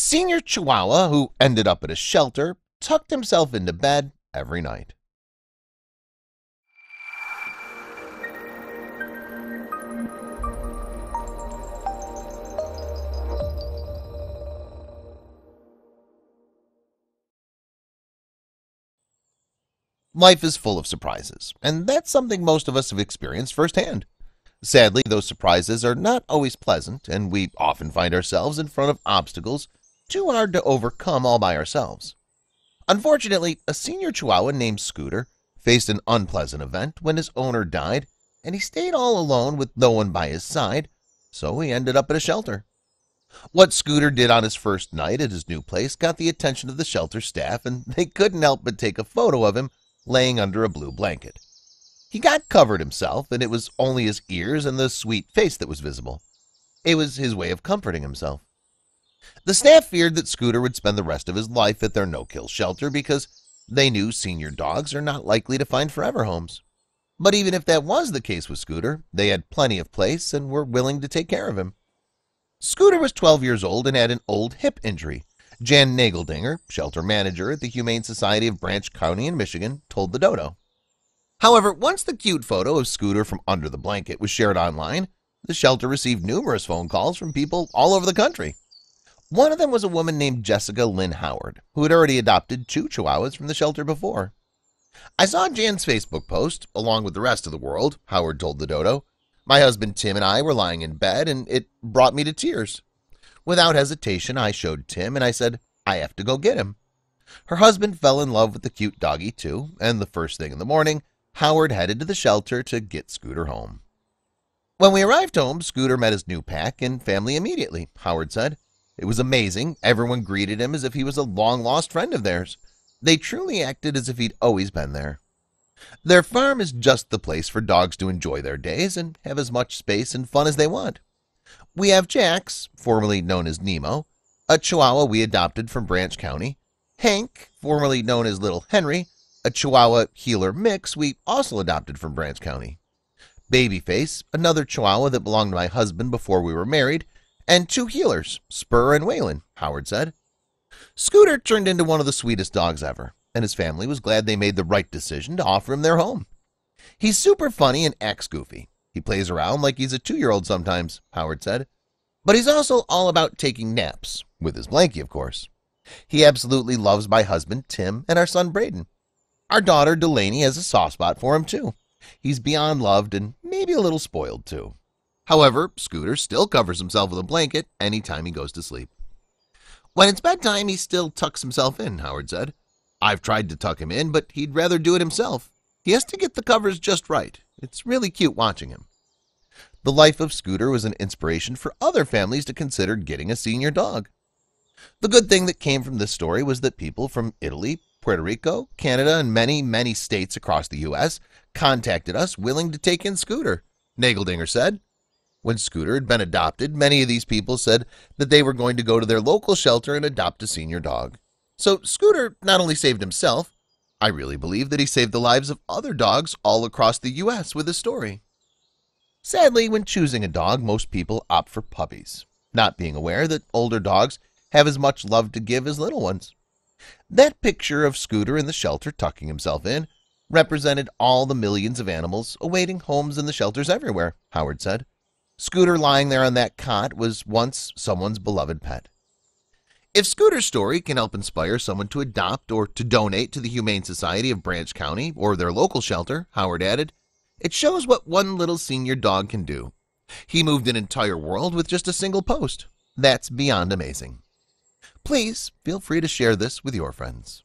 Senior Chihuahua, who ended up at a shelter, tucked himself into bed every night. Life is full of surprises, and that's something most of us have experienced firsthand. Sadly, those surprises are not always pleasant, and we often find ourselves in front of obstacles too hard to overcome all by ourselves. Unfortunately, a senior Chihuahua named Scooter faced an unpleasant event when his owner died, and he stayed all alone with no one by his side, so he ended up at a shelter. What Scooter did on his first night at his new place got the attention of the shelter staff, and they couldn't help but take a photo of him laying under a blue blanket. He got covered himself, and it was only his ears and the sweet face that was visible. It was his way of comforting himself. The staff feared that Scooter would spend the rest of his life at their no-kill shelter because they knew senior dogs are not likely to find forever homes. But even if that was the case with Scooter, they had plenty of place and were willing to take care of him. Scooter was 12 years old and had an old hip injury. Jan Nageldinger, shelter manager at the Humane Society of Branch County in Michigan, told the Dodo. However, once the cute photo of Scooter from under the blanket was shared online, the shelter received numerous phone calls from people all over the country. One of them was a woman named Jessica Lynn Howard, who had already adopted two chihuahuas from the shelter before. I saw Jan's Facebook post, along with the rest of the world, Howard told the Dodo. My husband Tim and I were lying in bed, and it brought me to tears. Without hesitation, I showed Tim, and I said, I have to go get him. Her husband fell in love with the cute doggy, too, and the first thing in the morning, Howard headed to the shelter to get Scooter home. When we arrived home, Scooter met his new pack and family immediately, Howard said. It was amazing. Everyone greeted him as if he was a long-lost friend of theirs. They truly acted as if he'd always been there. Their farm is just the place for dogs to enjoy their days and have as much space and fun as they want. We have Jax, formerly known as Nemo, a Chihuahua we adopted from Branch County, Hank, formerly known as Little Henry, a Chihuahua heeler mix we also adopted from Branch County, Babyface, another Chihuahua that belonged to my husband before we were married, and two heelers, Spur and Waylon, Howard said. Scooter turned into one of the sweetest dogs ever, and his family was glad they made the right decision to offer him their home. He's super funny and acts goofy. He plays around like he's a two-year-old sometimes, Howard said. But he's also all about taking naps, with his blankie, of course. He absolutely loves my husband, Tim, and our son, Braden. Our daughter, Delaney, has a soft spot for him, too. He's beyond loved and maybe a little spoiled, too. However, Scooter still covers himself with a blanket anytime he goes to sleep. When it's bedtime, he still tucks himself in, Howard said. I've tried to tuck him in, but he'd rather do it himself. He has to get the covers just right. It's really cute watching him. The life of Scooter was an inspiration for other families to consider getting a senior dog. The good thing that came from this story was that people from Italy, Puerto Rico, Canada, and many, many states across the U.S. contacted us willing to take in Scooter, Nageldinger said. When Scooter had been adopted, many of these people said that they were going to go to their local shelter and adopt a senior dog. So Scooter not only saved himself, I really believe that he saved the lives of other dogs all across the U.S. with his story. Sadly, when choosing a dog, most people opt for puppies, not being aware that older dogs have as much love to give as little ones. That picture of Scooter in the shelter tucking himself in represented all the millions of animals awaiting homes in the shelters everywhere, Howard said. Scooter lying there on that cot was once someone's beloved pet. If Scooter's story can help inspire someone to adopt or to donate to the Humane Society of Branch County or their local shelter, Howard added, it shows what one little senior dog can do. He moved an entire world with just a single post. That's beyond amazing. Please feel free to share this with your friends.